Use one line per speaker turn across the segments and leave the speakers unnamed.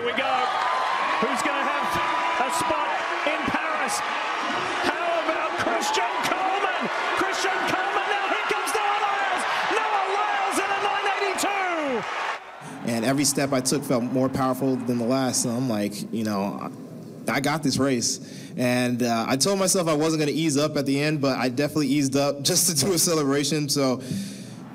Here we go. Who's going to have a spot in Paris? How about Christian Coleman? Christian Coleman, now here comes Noah Lyles. Noah Lyles in a 982.
And every step I took felt more powerful than the last. And I'm like, you know, I got this race. And uh, I told myself I wasn't going to ease up at the end, but I definitely eased up just to do a celebration. So,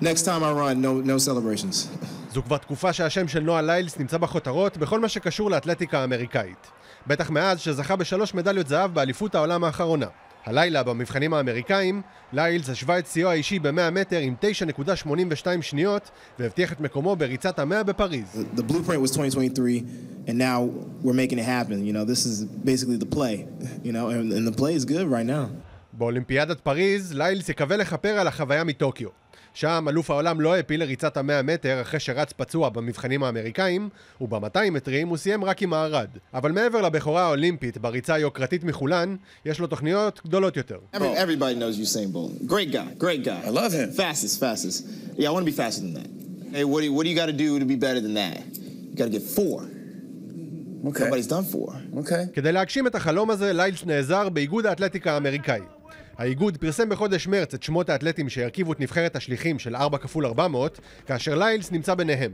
next time I run, no, no celebrations.
זו כבר תקופה שהשם של נועה ליילס נמצא בכותרות בכל מה שקשור לאתלטיקה האמריקאית. בטח מאז שזכה בשלוש מדליות זהב באליפות העולם האחרונה. הלילה במבחנים האמריקאים, ליילס השווה את שיאו האישי ב-100 מטר עם 9.82 שניות והבטיח את מקומו בריצת המאה בפריז.
The blueprint was 2023, and now we're making it happen. You know, this is basically the play. You know, and, and the play is good right now.
באולימפיאדת פריז, ליילס יקווה לכפר על החוויה מטוקיו. שם אלוף העולם לא העפיל לריצת המאה מטר אחרי שרץ פצוע במבחנים האמריקאים, וב-200 מטרים הוא סיים רק עם הארד. אבל מעבר לבכורה האולימפית בריצה היוקרתית מחולן, יש לו תוכניות גדולות יותר.
I mean, everybody knows Usain Bolt. Great guy, great guy.
I love him.
Fastest, fastest. Yeah, I want to be faster than that. Hey, what do you, what do you got to do to be better than that? You got to get four.
Okay.
Done four.
Okay.
כדי להגשים את החלום הזה, ליילס נעזר באיגוד האתלטיקה האמריקאי. האיגוד פרסם בחודש מרץ את שמות האתלטים שירכיבו את נבחרת השליחים של 4 כפול 400, כאשר ליילס נמצא ביניהם.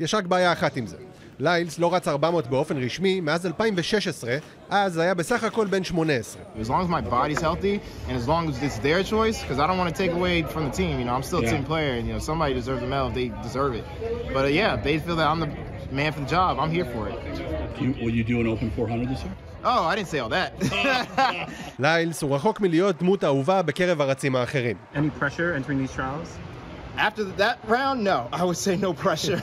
יש רק בעיה אחת עם זה. ליילס לא רץ 400 באופן רשמי מאז 2016, אז היה בסך הכל בן 18.
As long as my body's healthy and as long as it's their choice, because I don't want to take away from the team. You know, I'm still a team player, and you know somebody deserves a medal if they deserve it. But uh, yeah, if they feel that I'm the man for the job, I'm here for it.
You, will you do an open 400 this year?
Oh, I didn't say all that.
ליילס הוא רחוק מלהיות דמות אהובה בקרב הרצים האחרים.
Any pressure entering these trials?
After that round, no, I would say no pressure.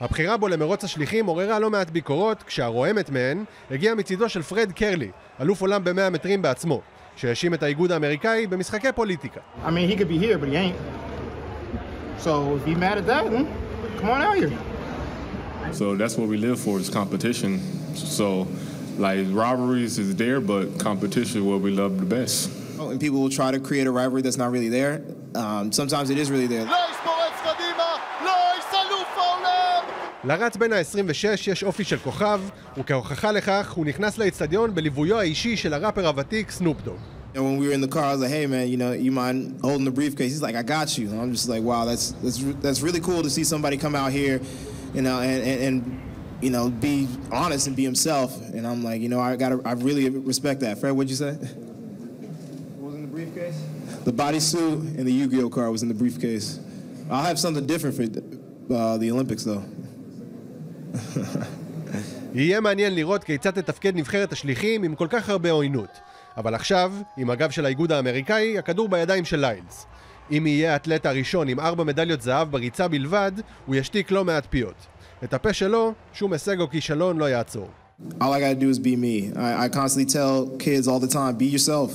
הבחירה בו למרוץ השליחים עוררה לא מעט ביקורות, כשהרועמת מהן הגיעה מצידו של פרד קרלי, אלוף עולם ב-100 מטרים בעצמו, שהאשים את האיגוד האמריקאי במשחקי פוליטיקה.
I mean, he could be here, but he ain't. So if he mad at that, come on out here.
So that's what we live for is competition. So like rivalries is there, but competition is what we love the best.
Oh, and people will try to create a rivalry that's not really there. Um, sometimes it is really there.
לרץ בן ה-26 יש אופי של כוכב, וכהוכחה לכך הוא נכנס לאצטדיון בליוויו האישי של הראפר הוותיק סנופ דוג.
And when we were in the car, I was like, "Hey, man, you know, you mind holding the briefcase?" He's like, "I got you." And I'm just like, "Wow, that's that's that's really cool to see somebody come out here, you know, and and, and you know, be honest and be himself." And I'm like, you know, I got I really respect that. Fred, what'd you say? What was in the briefcase? The bodysuit and the Yu-Gi-Oh card was in the briefcase. I'll have something different for uh, the Olympics, though.
יהיה מעניין לראות כיצד תתפקד נבחרת השליחים עם כל כך הרבה עוינות. אבל עכשיו, עם הגב של האיגוד האמריקאי, הכדור בידיים של ליילס. אם יהיה האתלט הראשון עם ארבע מדליות זהב בריצה בלבד, הוא ישתיק לא מעט פיות. את הפה שלו, שום הישג או כישלון לא יעצור.
All I gotta do is be me. I, I constantly tell kids all the time, be yourself.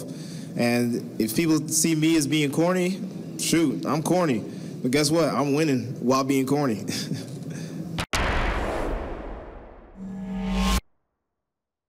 And if people see me as being corny, shoot, I'm corny. But guess what? I'm winning while being corny.